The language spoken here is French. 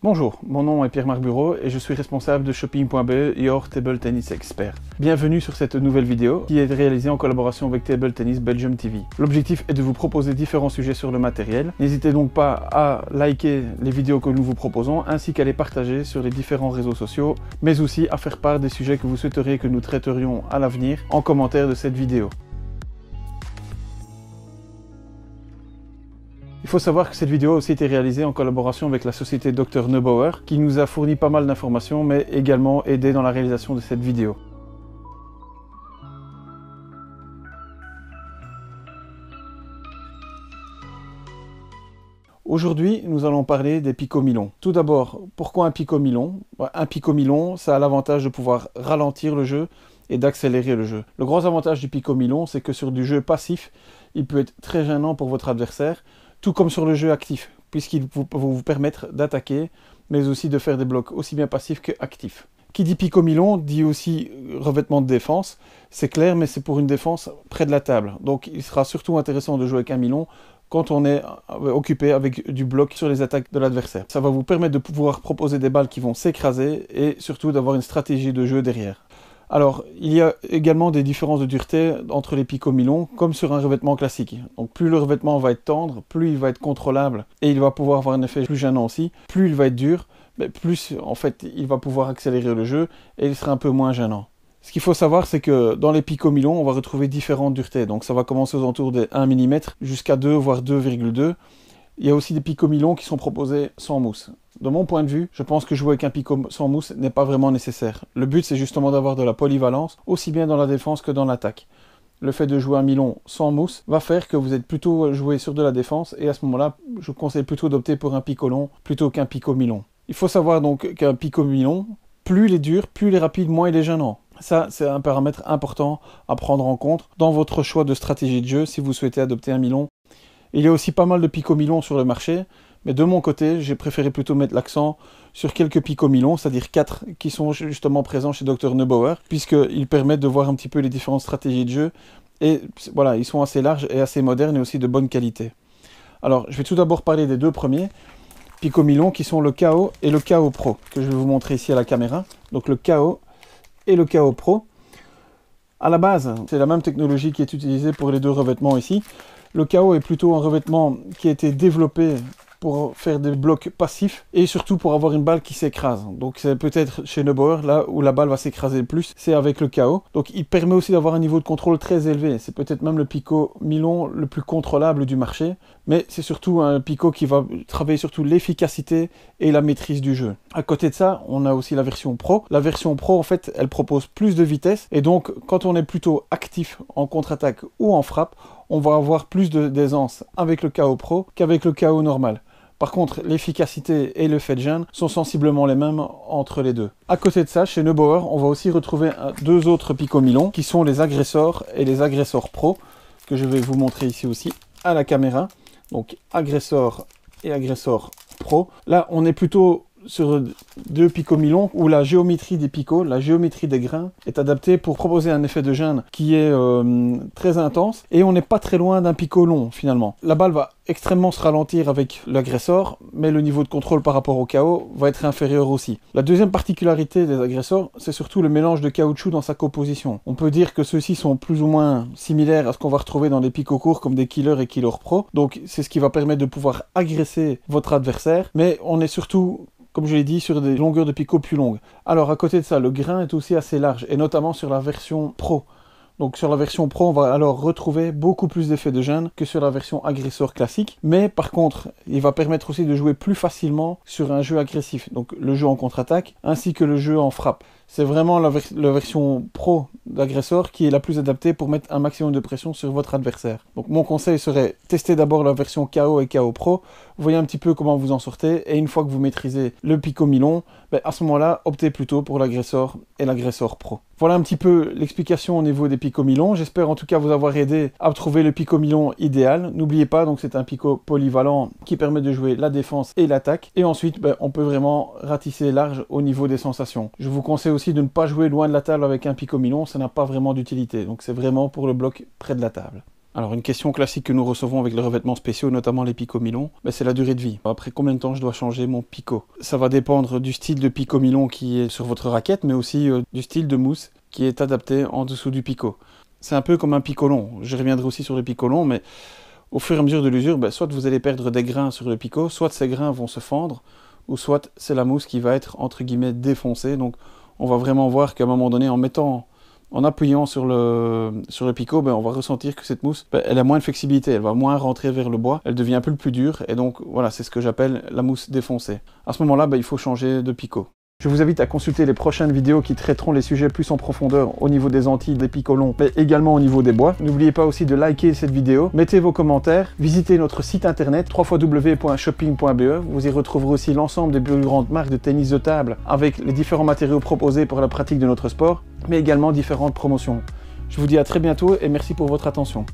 Bonjour, mon nom est Pierre-Marc Bureau et je suis responsable de shopping.be et Table Tennis Expert. Bienvenue sur cette nouvelle vidéo qui est réalisée en collaboration avec Table Tennis Belgium TV. L'objectif est de vous proposer différents sujets sur le matériel. N'hésitez donc pas à liker les vidéos que nous vous proposons ainsi qu'à les partager sur les différents réseaux sociaux, mais aussi à faire part des sujets que vous souhaiteriez que nous traiterions à l'avenir en commentaire de cette vidéo. Il faut savoir que cette vidéo a aussi été réalisée en collaboration avec la société Dr Neubauer, qui nous a fourni pas mal d'informations, mais également aidé dans la réalisation de cette vidéo. Aujourd'hui, nous allons parler des picomilons. Tout d'abord, pourquoi un picomilon? Un picomilon, ça a l'avantage de pouvoir ralentir le jeu et d'accélérer le jeu. Le gros avantage du picomilon, c'est que sur du jeu passif, il peut être très gênant pour votre adversaire, tout comme sur le jeu actif, puisqu'il va vous permettre d'attaquer, mais aussi de faire des blocs aussi bien passifs que actifs. Qui dit Pico Milon dit aussi revêtement de défense. C'est clair, mais c'est pour une défense près de la table. Donc il sera surtout intéressant de jouer avec un Milon quand on est euh, occupé avec du bloc sur les attaques de l'adversaire. Ça va vous permettre de pouvoir proposer des balles qui vont s'écraser et surtout d'avoir une stratégie de jeu derrière. Alors, il y a également des différences de dureté entre les picots milons, comme sur un revêtement classique. Donc, plus le revêtement va être tendre, plus il va être contrôlable et il va pouvoir avoir un effet plus gênant aussi. Plus il va être dur, plus en fait il va pouvoir accélérer le jeu et il sera un peu moins gênant. Ce qu'il faut savoir, c'est que dans les picots milons, on va retrouver différentes duretés. Donc, ça va commencer aux alentours de 1 mm jusqu'à 2 voire 2,2. Il y a aussi des picots milons qui sont proposés sans mousse. De mon point de vue, je pense que jouer avec un picot sans mousse n'est pas vraiment nécessaire. Le but, c'est justement d'avoir de la polyvalence, aussi bien dans la défense que dans l'attaque. Le fait de jouer un milon sans mousse va faire que vous êtes plutôt joué sur de la défense, et à ce moment-là, je vous conseille plutôt d'opter pour un picot long plutôt qu'un picot milon. Il faut savoir donc qu'un picot milon, plus il est dur, plus il est rapide, moins il est gênant. Ça, c'est un paramètre important à prendre en compte dans votre choix de stratégie de jeu si vous souhaitez adopter un milon. Il y a aussi pas mal de picots milons sur le marché, mais de mon côté, j'ai préféré plutôt mettre l'accent sur quelques picots milons, c'est-à-dire quatre qui sont justement présents chez Dr Neubauer, puisqu'ils permettent de voir un petit peu les différentes stratégies de jeu. Et voilà, ils sont assez larges et assez modernes et aussi de bonne qualité. Alors, je vais tout d'abord parler des deux premiers picots milons qui sont le KO et le KO Pro, que je vais vous montrer ici à la caméra. Donc le KO et le KO Pro. À la base, c'est la même technologie qui est utilisée pour les deux revêtements ici. Le KO est plutôt un revêtement qui a été développé pour faire des blocs passifs et surtout pour avoir une balle qui s'écrase. Donc c'est peut-être chez Neubauer, là où la balle va s'écraser le plus, c'est avec le KO. Donc il permet aussi d'avoir un niveau de contrôle très élevé. C'est peut-être même le picot Milon le plus contrôlable du marché, mais c'est surtout un picot qui va travailler surtout l'efficacité et la maîtrise du jeu. À côté de ça, on a aussi la version Pro. La version Pro, en fait, elle propose plus de vitesse et donc quand on est plutôt actif en contre-attaque ou en frappe, on va avoir plus d'aisance avec le KO Pro qu'avec le KO normal. Par contre, l'efficacité et le fait de gêne sont sensiblement les mêmes entre les deux. À côté de ça, chez Neubauer, on va aussi retrouver deux autres Pico Milon qui sont les agresseurs et les agresseurs pro que je vais vous montrer ici aussi à la caméra. Donc agresseur et agresseur pro. Là, on est plutôt sur deux picots milons où la géométrie des picots, la géométrie des grains est adaptée pour proposer un effet de gêne qui est euh, très intense et on n'est pas très loin d'un picot long finalement. La balle va extrêmement se ralentir avec l'agresseur, mais le niveau de contrôle par rapport au chaos va être inférieur aussi. La deuxième particularité des agresseurs, c'est surtout le mélange de caoutchouc dans sa composition. On peut dire que ceux-ci sont plus ou moins similaires à ce qu'on va retrouver dans les picots courts comme des killers et killers pro, donc c'est ce qui va permettre de pouvoir agresser votre adversaire, mais on est surtout comme je l'ai dit, sur des longueurs de picot plus longues. Alors à côté de ça, le grain est aussi assez large, et notamment sur la version Pro. Donc sur la version Pro, on va alors retrouver beaucoup plus d'effets de gêne que sur la version agresseur classique. Mais par contre, il va permettre aussi de jouer plus facilement sur un jeu agressif, donc le jeu en contre-attaque, ainsi que le jeu en frappe. C'est vraiment la, version Pro d'agresseur qui est la plus adaptée pour mettre un maximum de pression sur votre adversaire. Donc mon conseil serait tester d'abord la version KO et KO Pro, voyez un petit peu comment vous en sortez, et une fois que vous maîtrisez le Pico Milon, ben, à ce moment-là, optez plutôt pour l'agresseur et l'agresseur Pro. Voilà un petit peu l'explication au niveau des picots milons. J'espère en tout cas vous avoir aidé à trouver le picot milon idéal. N'oubliez pas, donc c'est un picot polyvalent qui permet de jouer la défense et l'attaque. Et ensuite, ben, on peut vraiment ratisser large au niveau des sensations. Je vous conseille aussi de ne pas jouer loin de la table avec un picot milon, ça n'a pas vraiment d'utilité. Donc c'est vraiment pour le bloc près de la table. Alors une question classique que nous recevons avec les revêtements spéciaux, notamment les picots Milon, ben, c'est la durée de vie. Après combien de temps je dois changer mon picot Ça va dépendre du style de picot Milon qui est sur votre raquette, mais aussi euh, du style de mousse qui est adapté en dessous du picot. C'est un peu comme un picot long. Je reviendrai aussi sur le picot long, mais au fur et à mesure de l'usure, ben, soit vous allez perdre des grains sur le picot, soit ces grains vont se fendre, ou soit c'est la mousse qui va être entre guillemets défoncée. Donc on va vraiment voir qu'à un moment donné, en mettant en appuyant sur le, sur le picot, ben, on va ressentir que cette mousse, ben, elle a moins de flexibilité, elle va moins rentrer vers le bois, elle devient un peu plus dure, et donc voilà, c'est ce que j'appelle la mousse défoncée. À ce moment-là, ben, il faut changer de picot. Je vous invite à consulter les prochaines vidéos qui traiteront les sujets plus en profondeur au niveau des Antilles, des picolons, mais également au niveau des bois. N'oubliez pas aussi de liker cette vidéo, mettez vos commentaires, visitez notre site internet www.shopping.be. Vous y retrouverez aussi l'ensemble des plus grandes marques de tennis de table avec les différents matériaux proposés pour la pratique de notre sport, mais également différentes promotions. Je vous dis à très bientôt et merci pour votre attention.